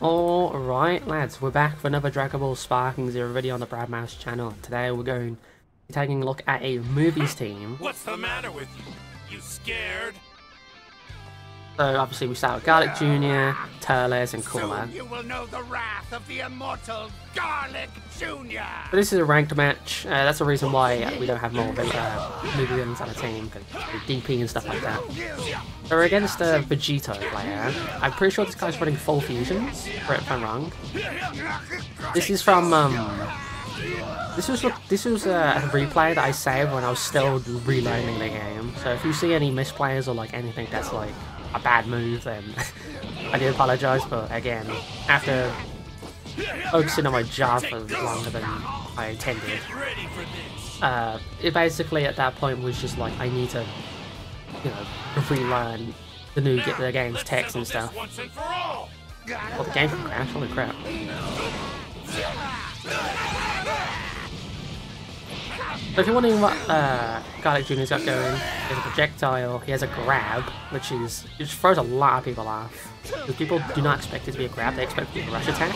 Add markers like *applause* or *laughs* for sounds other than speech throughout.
Alright lads, we're back for another Dragon Ball Sparking Zero video on the Brad Mouse channel. Today we're going to be taking a look at a movies team. What's the matter with you? You scared? So obviously we start with Garlic Jr., Turles, and. Soon you will know the wrath of the immortal Garlic Jr. But this is a ranked match. Uh, that's the reason why we don't have more uh, movie villains on the team, because DP and stuff like that. So we're against a Vegito player. I'm pretty sure this guy's running full fusions, correct if I'm wrong. This is from, um, this was this was a replay that I saved when I was still relearning the game. So if you see any misplays or like anything that's like a bad move, then *laughs* I do apologize. But again, after focusing on my job for longer than I intended, uh, it basically at that point was just like I need to, you know, relearn the new get the game's text and stuff. Well, the game can crash. Holy crap! So if you're wondering what uh, Garlic Jr.'s got going, he has a projectile, he has a grab, which is which throws a lot of people off. Because people do not expect it to be a grab, they expect it to be a rush attack.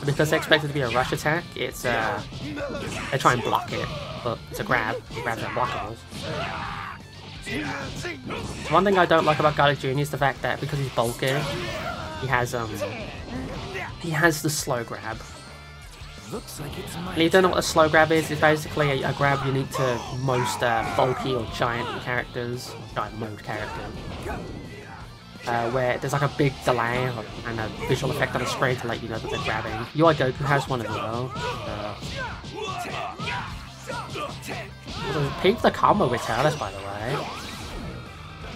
But because they expect it to be a rush attack, it's uh, they try and block it, but it's a grab, grabs are blockable. One thing I don't like about Garlic Jr. is the fact that because he's bulky, he has um he has the slow grab. And you don't know what a slow grab is? It's basically a, a grab unique to most uh, bulky or giant characters, giant mode characters. Uh, where there's like a big delay and a visual effect on the screen to let you know that they're grabbing. UI Goku has one as well. Uh, well, peep the combo with Turles, by the way.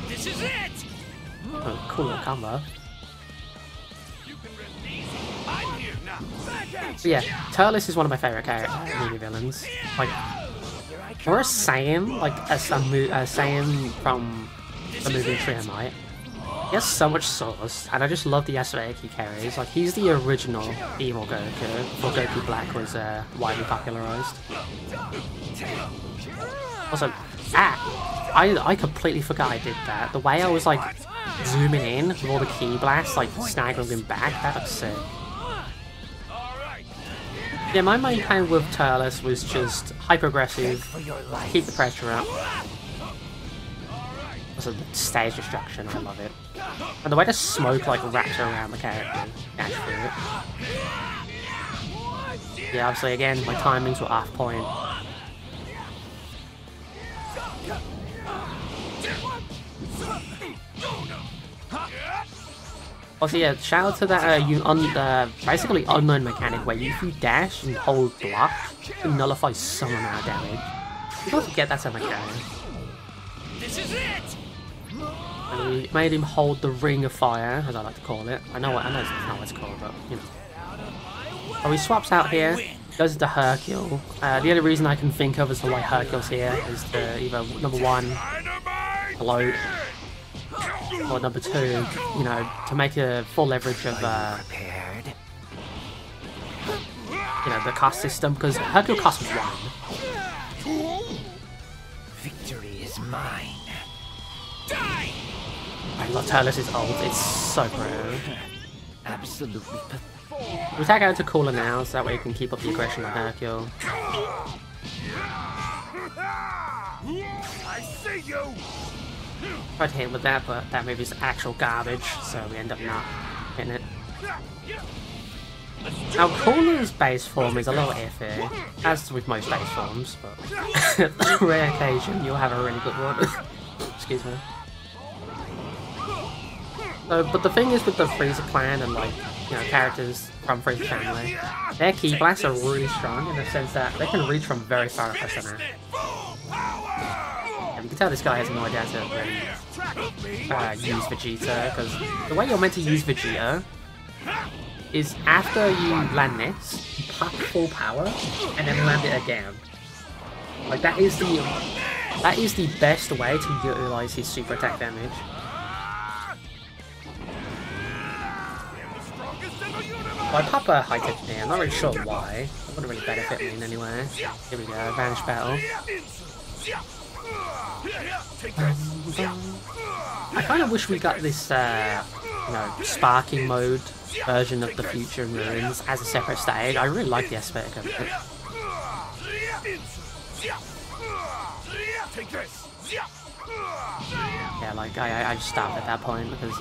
This is it! Oh, cool combo. But yeah, Turles is one of my favorite character movie villains. Like, or a Saiyan, like a, a, a Saiyan from the movie Might. He has so much sauce, and I just love the aesthetic he carries. Like, he's the original evil Goku, before Goku Black was uh, widely popularized. Also, ah, I, I completely forgot I did that. The way I was, like, zooming in with all the Ki blasts, like, snagging him back, that looks sick. Yeah, my main plan with Turles was just hyper-aggressive, keep the pressure up. Also, stage destruction, I love it. And the way the smoke like wraps around the character. Yeah, obviously again, my timings were off point. Also, yeah, shout out to that uh, you on the basically unknown mechanic where if you dash and hold block, it nullifies some amount of damage. You don't forget that's a mechanic. This is it! And we made him hold the ring of fire, as I like to call it. I know what I know it's not what it's called, but you know. Oh, he swaps out here, goes into Hercule. Uh, the only reason I can think of as to why Hercule's here is to either number one, bloat, or number two, you know, to make a full leverage of uh, prepared. you know the cost system because Hercule costs one. Victory is mine. Die! I love Turles' ult, it's so great. *laughs* Absolutely pathetic. We tag out to Cooler now, so that way you can keep up the aggression on Hercule. I see you! Tried to hit with that, but that move is actual garbage, so we end up not hitting it. Now, Cooler's base form is a little iffy, as with most base forms, but *coughs* rare occasion you'll have a really good one. *coughs* Excuse me. Uh, but the thing is with the Frieza clan and like, you know, characters from Frieza family, their Ki blasts are really strong in the sense that they can reach from very far across the map. Tell this guy has no idea how to uh, use Vegeta, because the way you're meant to use Vegeta is after you land this, you pop full power, and then land it again. Like that is the that is the best way to utilize his super attack damage. Well, I pop a high tech I'm not really sure why. It wouldn't really benefit me in any way. Here we go, Vanish Battle. I kind of wish we got this, uh, you know, sparking mode version of the future in ruins as a separate stage. I really like the aesthetic of it. Yeah, like I, I- just stopped at that point because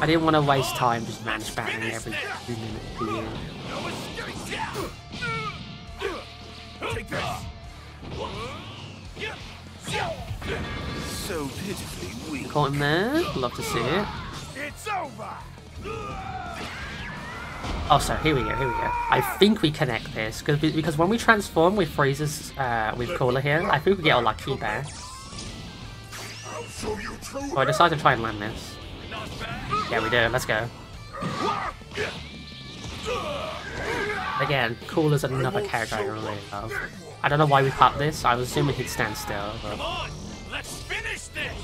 I didn't want to waste time just manage battling every few minutes. Take this. So pitifully weak. Caught him there. Love to see it. It's over. Oh, so here we go, here we go. I think we connect this because because when we transform with Freezes uh, with Cooler here, I think we get a lucky back. I'll show you true. So I decided to try and land this. Yeah, we do. Let's go. Again, Cooler's another character I really love. I don't know why we popped this. I was assuming he'd stand still, but on, let's finish this.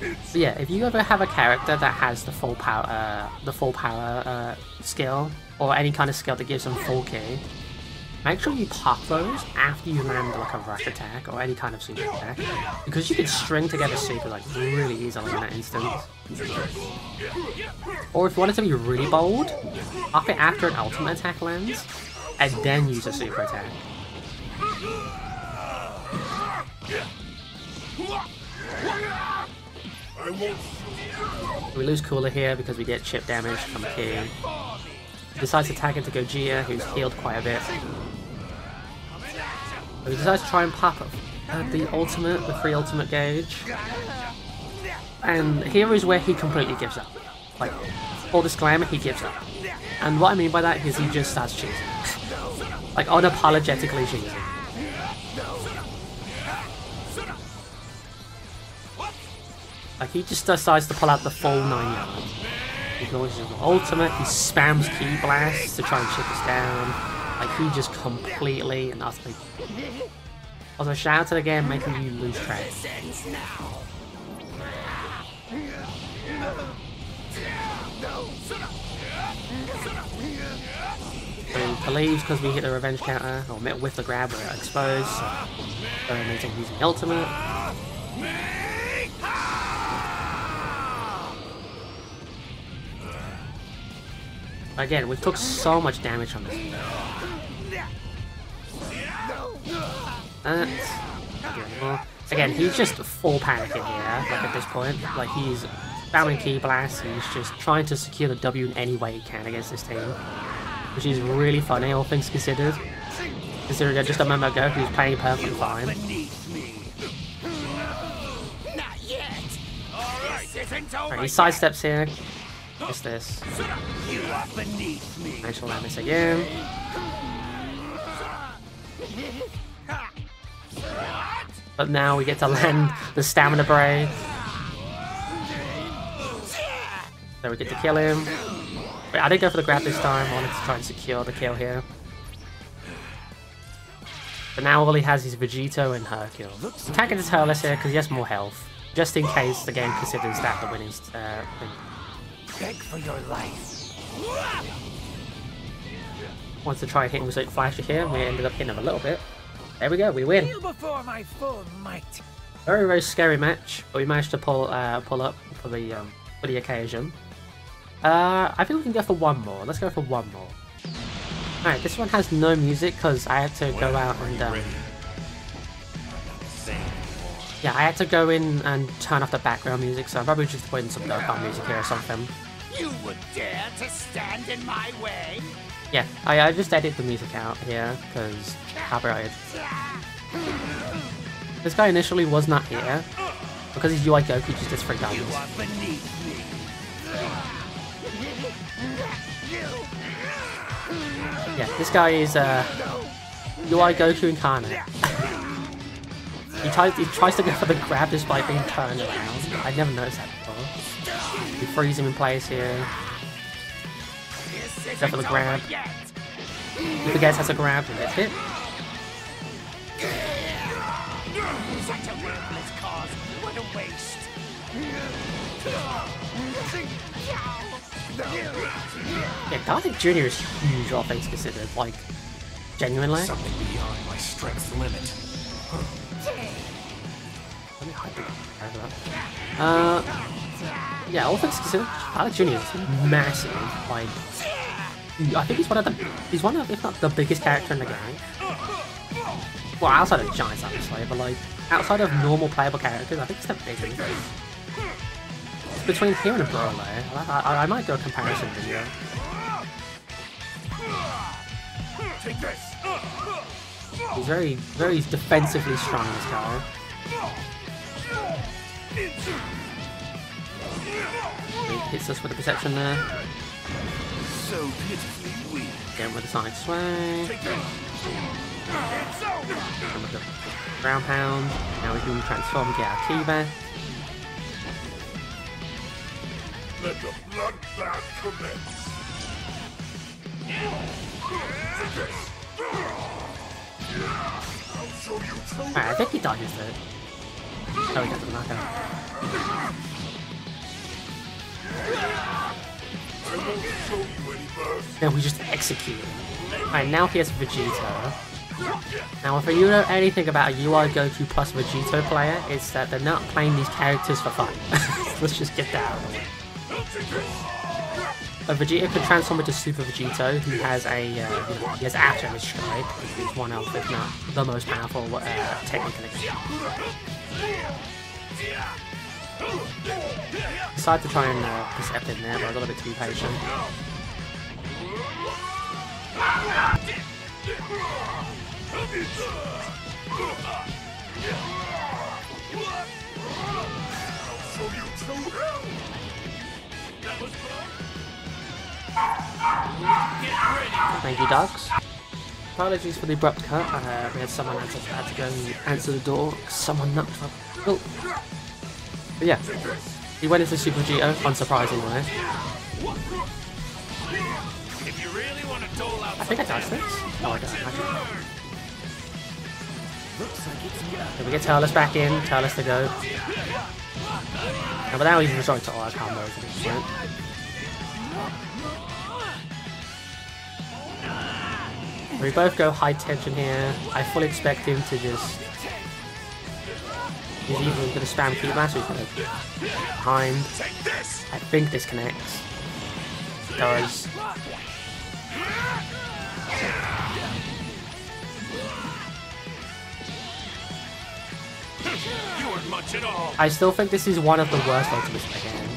But yeah, if you ever have a character that has the full power, uh, the full power uh, skill, or any kind of skill that gives them full Ki, make sure you pop those after you land like a rush attack or any kind of super attack, because you can string together super like really easily in that instance. Or if you want to be really bold, up it after an ultimate attack lands, and then use a super attack. We lose Cooler here because we get chip damage from King. Decides to tag into Gogeta, who's healed quite a bit. He decides to try and pop uh, the ultimate, the free ultimate gauge. And here is where he completely gives up. Like, full disclaimer, he gives up. And what I mean by that is he just starts cheating. *laughs* like, unapologetically cheating. Like, he just decides to pull out the full nine yards. He launches his ultimate, he spams Ki Blast to try and chip us down. Like, he just completely and utterly. *laughs* Also, shout out to the game making you lose track. So he because we hit the revenge counter, or met with the grab, we're exposed. So, terminating using ultimate. Again, we took so much damage from this. Well, Again, he's just full panic in here, like at this point. Like he's spamming Ki blast, he's just trying to secure the W in any way he can against this team. Which is really funny, all things considered. Considering that just a moment ago he was playing perfectly fine. beneath me. Not yet. All right, this isn't over. Alright, he sidesteps here. What's this? You are beneath me. Nice to land this again. But now we get to land the stamina break. So we get to kill him. Wait, I didn't go for the grab this time. I wanted to try and secure the kill here. But now all he has is Vegito and Hercule. Attacking his Turles here because he has more health. Just in case the game considers that the winning uh. Beg for your life. Wants to try and hit him with Sonic Flasher here. We ended up hitting him a little bit. There we go, we win. Before my full might. Very very scary match, but we managed to pull uh, pull up for the um, for the occasion. Uh, I think we can go for one more. Let's go for one more. Alright, this one has no music because I had to go out and um, yeah, I had to go in and turn off the background music, so I'm probably just putting some Dokkan music here or something. You would dare to stand in my way? Yeah, I, I just edit the music out here because copyrighted. This guy initially was not here because he's UI Goku just does free You are beneath me. Yeah, this guy is uh, UI Goku incarnate. he tries he tries to go for the grab despite being turned around. I never noticed that before. We freeze him in place here. Go for the grab. over yet. He forgets how to grab and gets hit. Such a worthless cause. What a waste. Yeah, Garlic Jr. is huge, all things considered. Like, Genuinely. Something beyond my strength's limit. Let me hide the. Uh, yeah, all things considered, Garlic Jr. is massive. Like, I think he's one of the, he's one of, if not the biggest character in the game. Well, outside of Giants, obviously, but like, outside of normal playable characters, I think he's the biggest. Between him and Broly, I, I, I might do a comparison video. Take this! He's very, very defensively strong, this guy. He hits us with the perception there. So pitifully weak. Again with the side this! And with the ground pound. Now we can transform and get our Ki back. Let the bloodbath commence! I'll show you true Alright, I think he dodges it. Oh, he doesn't knock out. Then we just execute. Alright, now here's Vegito. Now, if you know anything about a UI Goku plus Vegito player, it's that they're not playing these characters for fun. *laughs* Let's just get that out of the way. A Vegito can transform into Super Vegito, who has a uh, he has After his strike, is one of, if not the most powerful uh, technically. Decided to try and uh, percept in there, but I got a bit too patient. Thank you, dogs. Apologies for the abrupt cut. Uh, we had someone had to, had to go answer the door. Someone knocked up. Oh. But yeah, he went into Super Vegito, unsurprisingly. I think I touched this. No, I don't. I we get Turles back in, Turles to go. And without even resorting to all our combos at this point. We both go high tension here. I fully expect him to just... He's either going to spam he's going to behind. I think this connects. Does. I still think this is one of the worst ultimates in the game.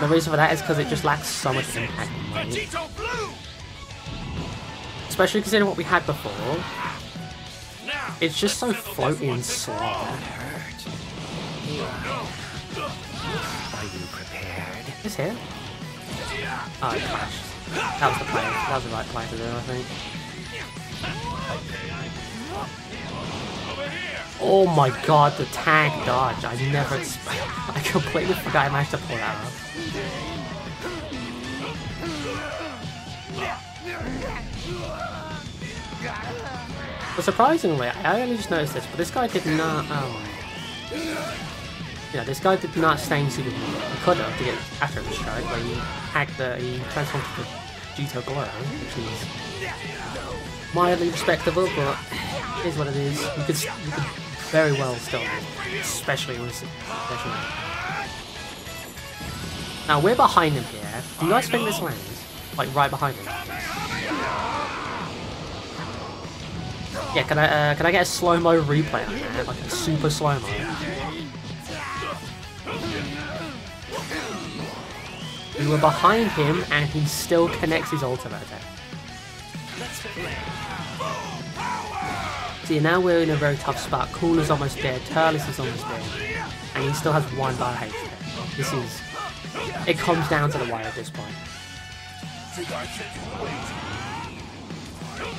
The reason for that is because it just lacks so much impact! Especially considering what we had before. It's just so let's settle this floaty and slow. Are you prepared? Oh, it crashed. That was the play. That was the right play to do, I think. Oh my god, the tag dodge. I never. *laughs* I completely forgot I managed to pull that off. But surprisingly, I only just noticed this, but this guy did not. Um, yeah, this guy did not stay in Super have to get after the strike, but he hacked the. He transformed to Jito Goro, which is mildly respectable, but is what it is. You could, you could very well still, especially with especially. Now we're behind him here. Do you guys think this lands? Like right behind him? Yeah, can I uh, can I get a slow mo replay on that? Like a super slow mo. We were behind him and he still connects his ultimate attack. See, now we're in a very tough spot. Cool is almost dead, Turles is almost dead, and he still has one bar HP. This is... It comes down to the wire at this point.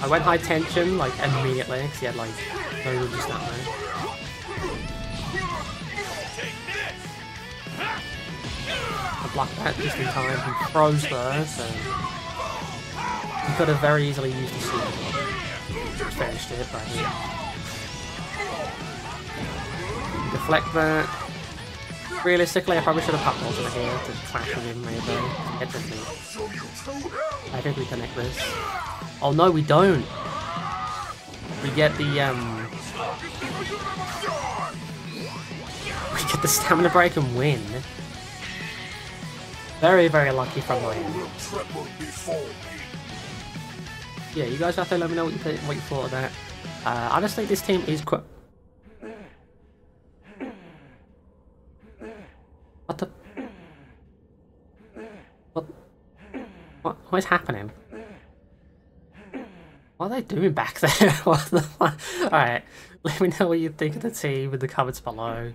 I went high tension, like, immediately, because he had, like, no room to snap me. I blocked that just in time. He froze there, so... He could have very easily used the super. Finished it, but he... Deflect that. Realistically, I probably should have popped Mortimer here to clash with him, maybe. Me. I think we connect this. Oh no, we don't! We get the, um... We get the stamina break and win. Very, very lucky from my end. Yeah, you guys have to let me know what you, th what you thought of that. Uh, I just think this team is quite... What the... What... What, what is happening? What are they doing back there? *laughs* the? Alright, let me know what you think of the team in the comments below.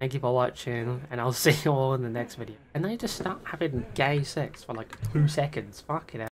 Thank you for watching, and I'll *laughs* see you all in the next video. And they just start having gay sex for like two seconds. Fucking hell.